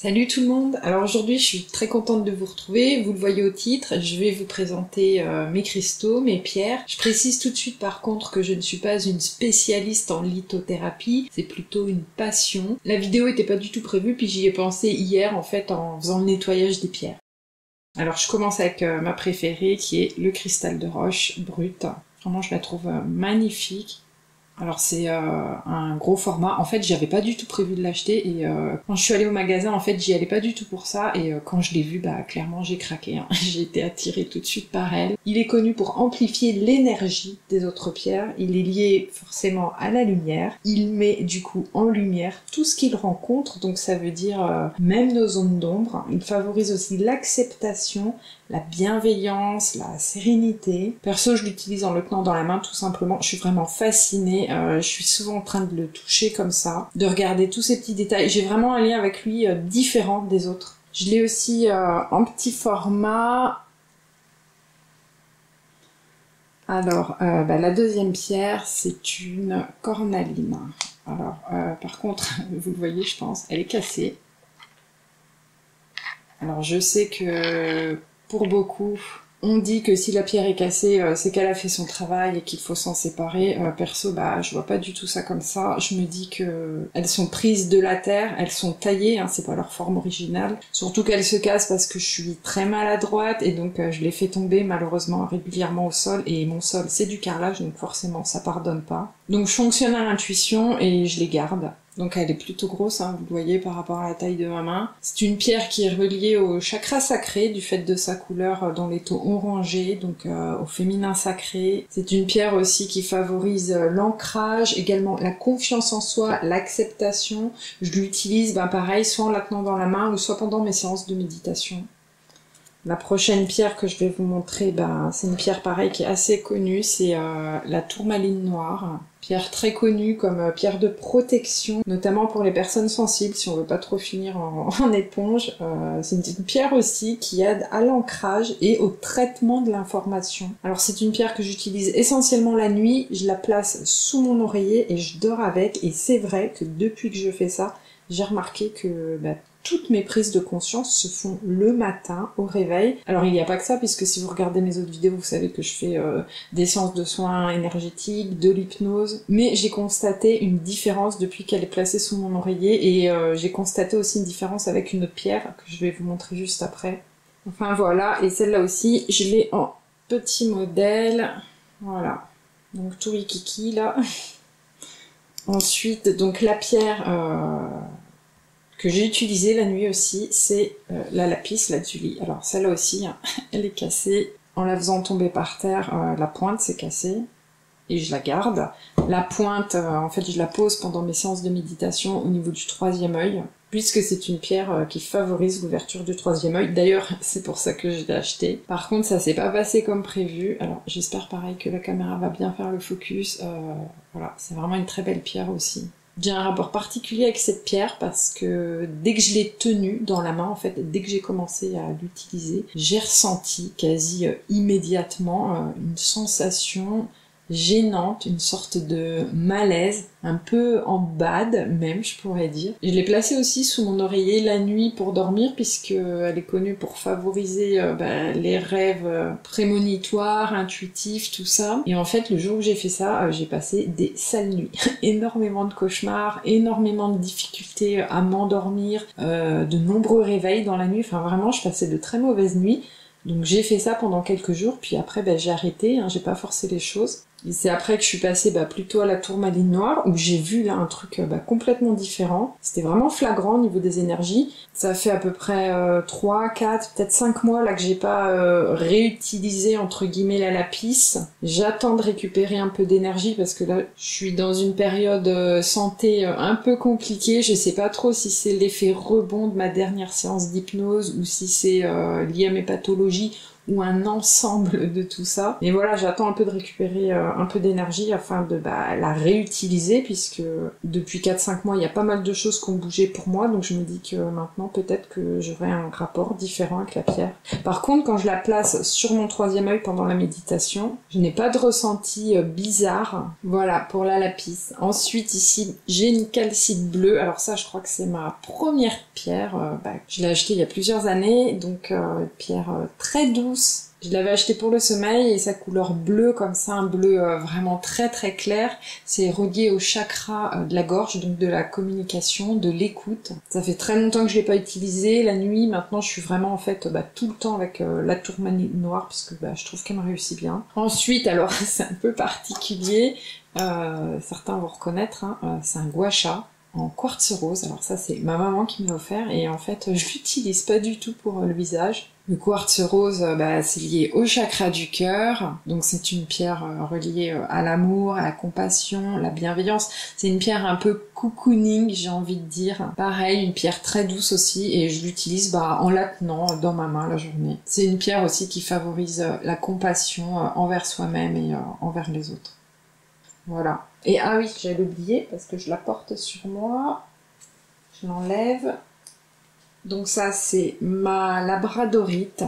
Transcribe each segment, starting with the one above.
Salut tout le monde Alors aujourd'hui je suis très contente de vous retrouver, vous le voyez au titre, je vais vous présenter euh, mes cristaux, mes pierres. Je précise tout de suite par contre que je ne suis pas une spécialiste en lithothérapie, c'est plutôt une passion. La vidéo était pas du tout prévue puis j'y ai pensé hier en fait en faisant le nettoyage des pierres. Alors je commence avec euh, ma préférée qui est le cristal de roche brut. Vraiment je la trouve euh, magnifique. Alors c'est euh, un gros format. En fait, j'avais pas du tout prévu de l'acheter et euh, quand je suis allée au magasin, en fait, j'y allais pas du tout pour ça et euh, quand je l'ai vu, bah clairement j'ai craqué. Hein. j'ai été attirée tout de suite par elle. Il est connu pour amplifier l'énergie des autres pierres. Il est lié forcément à la lumière. Il met du coup en lumière tout ce qu'il rencontre, donc ça veut dire même nos zones d'ombre. Il favorise aussi l'acceptation, la bienveillance, la sérénité. Perso, je l'utilise en le tenant dans la main tout simplement. Je suis vraiment fascinée. Euh, je suis souvent en train de le toucher comme ça, de regarder tous ces petits détails. J'ai vraiment un lien avec lui euh, différent des autres. Je l'ai aussi euh, en petit format. Alors, bah, la deuxième pierre, c'est une cornaline. Alors, par contre, vous le voyez, je pense, elle est cassée. Alors, je sais que pour beaucoup, on dit que si la pierre est cassée, euh, c'est qu'elle a fait son travail et qu'il faut s'en séparer. Euh, perso, bah, je vois pas du tout ça comme ça. Je me dis que elles sont prises de la terre, elles sont taillées, hein, c'est pas leur forme originale. Surtout qu'elles se cassent parce que je suis très maladroite et donc euh, je les fais tomber malheureusement régulièrement au sol et mon sol c'est du carrelage donc forcément ça pardonne pas. Donc je fonctionne à l'intuition et je les garde. Donc elle est plutôt grosse, hein, vous le voyez par rapport à la taille de ma main. C'est une pierre qui est reliée au chakra sacré du fait de sa couleur euh, dans les taux orangés, donc euh, au féminin sacré. C'est une pierre aussi qui favorise euh, l'ancrage, également la confiance en soi, l'acceptation. Je l'utilise, ben pareil, soit en la tenant dans la main ou soit pendant mes séances de méditation. La prochaine pierre que je vais vous montrer, ben, c'est une pierre pareille qui est assez connue, c'est euh, la tourmaline noire. Pierre très connue comme euh, pierre de protection, notamment pour les personnes sensibles, si on veut pas trop finir en, éponge. Euh, c'est une petite pierre aussi qui aide à l'ancrage et au traitement de l'information. Alors c'est une pierre que j'utilise essentiellement la nuit, je la place sous mon oreiller et je dors avec, et c'est vrai que depuis que je fais ça, j'ai remarqué que bah, toutes mes prises de conscience se font le matin au réveil. Alors il n'y a pas que ça, puisque si vous regardez mes autres vidéos, vous savez que je fais euh, des séances de soins énergétiques, de l'hypnose, mais j'ai constaté une différence depuis qu'elle est placée sous mon oreiller, et euh, j'ai constaté aussi une différence avec une autre pierre que je vais vous montrer juste après. Enfin voilà, et celle-là aussi, je l'ai en petit modèle. Voilà. Donc tout kiki là. Ensuite, donc la pierre... Euh que j'ai utilisé la nuit aussi, c'est euh, la lapis lit. Alors celle-là aussi, hein, elle est cassée. En la faisant tomber par terre, euh, la pointe s'est cassée et je la garde. La pointe, euh, en fait, je la pose pendant mes séances de méditation au niveau du troisième œil, puisque c'est une pierre qui favorise l'ouverture du troisième œil. D'ailleurs, c'est pour ça que je l'ai acheté. Par contre, ça s'est pas passé comme prévu. Alors, j'espère pareil que la caméra va bien faire le focus. voilà, c'est vraiment une très belle pierre aussi. J'ai un rapport particulier avec cette pierre parce que dès que je l'ai tenue dans la main, en fait, dès que j'ai commencé à l'utiliser, j'ai ressenti quasi euh, immédiatement euh, une sensation gênante, une sorte de malaise, un peu en bad même, je pourrais dire. Je l'ai placée aussi sous mon oreiller la nuit pour dormir, puisque elle est connue pour favoriser euh, bah, les rêves euh, prémonitoires, intuitifs, tout ça. Et en fait, le jour où j'ai fait ça, euh, j'ai passé des sales nuits. énormément de cauchemars, énormément de difficultés à m'endormir, de nombreux réveils dans la nuit. Enfin, vraiment, je passais de très mauvaises nuits. Donc j'ai fait ça pendant quelques jours, puis après ben, j'ai arrêté, hein, j'ai pas forcé les choses. C'est après que je suis passée bah, plutôt à la tourmaline noire, où j'ai vu là un truc euh, bah, complètement différent. C'était vraiment flagrant au niveau des énergies. Ça fait à peu près euh, 3, 4, peut-être 5 mois là que j'ai pas euh, réutilisé entre guillemets la lapis. J'attends de récupérer un peu d'énergie parce que là je suis dans une période euh, santé un peu compliquée. Je sais pas trop si c'est l'effet rebond de ma dernière séance d'hypnose ou si c'est lié à mes pathologies ou un ensemble de tout ça. Et voilà, j'attends un peu de récupérer euh, un peu d'énergie afin de bah, la réutiliser puisque depuis 4-5 mois, il y a pas mal de choses qui ont bougé pour moi, donc je me dis que maintenant peut-être que j'aurai un rapport différent avec la pierre. Par contre, quand je la place sur mon troisième œil pendant la méditation, je n'ai pas de ressenti euh, bizarre. Voilà, pour la lapis. Ensuite, ici, j'ai une calcite bleue. Alors ça, je crois que c'est ma première pierre. Euh, bah, je l'ai achetée il y a plusieurs années, donc euh, pierre très douce je l'avais acheté pour le sommeil et sa couleur bleue comme ça, un bleu euh, vraiment très très clair. C'est relié au chakra euh, de la gorge, donc de la communication, de l'écoute. Ça fait très longtemps que je l'ai pas utilisé. La nuit, maintenant, je suis vraiment en fait bah, tout le temps avec euh, la tourmaline noire parce que bah, je trouve qu'elle me réussit bien. Ensuite, alors c'est un peu particulier. certains vont reconnaître, hein, c'est un gua sha en quartz rose. Alors ça, c'est ma maman qui me l'a offert et en fait, je l'utilise pas du tout pour le visage. Le quartz rose, euh, bah, c'est lié au chakra du cœur, donc c'est une pierre euh, reliée euh, à l'amour, à la compassion, la bienveillance. C'est une pierre un peu cocooning, j'ai envie de dire. Pareil, une pierre très douce aussi, et je l'utilise bah, en la tenant dans ma main la journée. C'est une pierre aussi qui favorise la compassion envers soi-même et envers les autres. Voilà. Et ah oui, j'allais l'oublier parce que je la porte sur moi. Je l'enlève. Donc ça, c'est ma labradorite.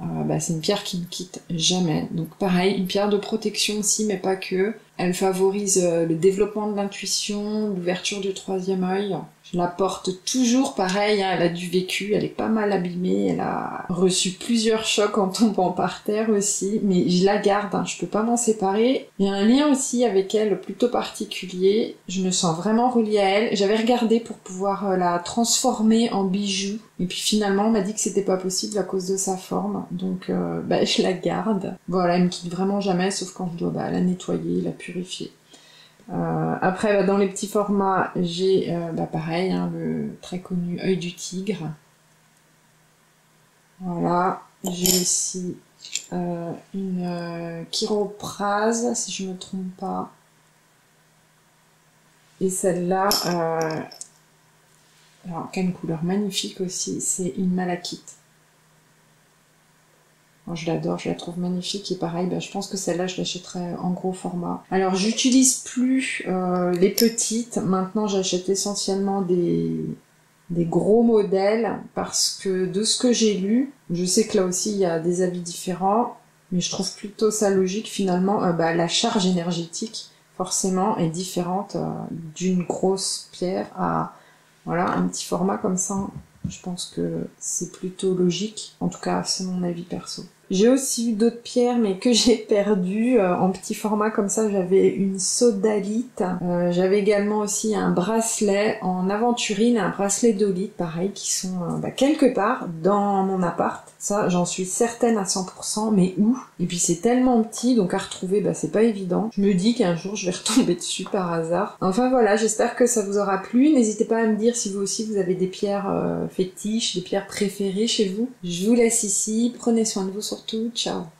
Euh, bah, c'est une pierre qui ne quitte jamais. Donc pareil, une pierre de protection aussi, mais pas que. Elle favorise euh, le développement de l'intuition, l'ouverture du troisième œil. Je la porte toujours pareil, hein, elle a du vécu, elle est pas mal abîmée, elle a reçu plusieurs chocs en tombant par terre aussi, mais je la garde, hein, je peux pas m'en séparer. Il y a un lien aussi avec elle plutôt particulier, je me sens vraiment reliée à elle. J'avais regardé pour pouvoir euh, la transformer en bijou, et puis finalement on m'a dit que c'était pas possible à cause de sa forme, donc euh, bah, je la garde. Voilà, elle me quitte vraiment jamais, sauf quand je dois bah, la nettoyer, la Euh, après, bah, dans les petits formats, j'ai euh, bah, pareil, hein, le très connu œil du tigre. Voilà. J'ai aussi euh, une chiroprase, si je me trompe pas. Et celle-là, alors, une couleur magnifique aussi, c'est une malachite je l'adore, je la trouve magnifique et pareil, bah, je pense que celle-là je l'achèterai en gros format. Alors j'utilise plus euh, les petites, maintenant j'achète essentiellement des, des gros modèles parce que de ce que j'ai lu, je sais que là aussi il y a des avis différents, mais je trouve plutôt ça logique finalement, euh, bah, la charge énergétique forcément est différente euh, d'une grosse pierre à voilà un petit format comme ça. Je pense que c'est plutôt logique, en tout cas c'est mon avis perso. J'ai aussi eu d'autres pierres, mais que j'ai perdues euh, en petit format comme ça. J'avais une sodalite. Euh, j'avais également aussi un bracelet en aventurine, un bracelet d'olite, pareil, qui sont euh, bah, quelque part dans mon appart. Ça, j'en suis certaine à 100%, mais où? Et puis c'est tellement petit, donc à retrouver, bah, c'est pas évident. Je me dis qu'un jour, je vais retomber dessus par hasard. Enfin voilà, j'espère que ça vous aura plu. N'hésitez pas à me dire si vous aussi vous avez des pierres fétiches, des pierres préférées chez vous. Je vous laisse ici. Prenez soin de vous surtout. Ciao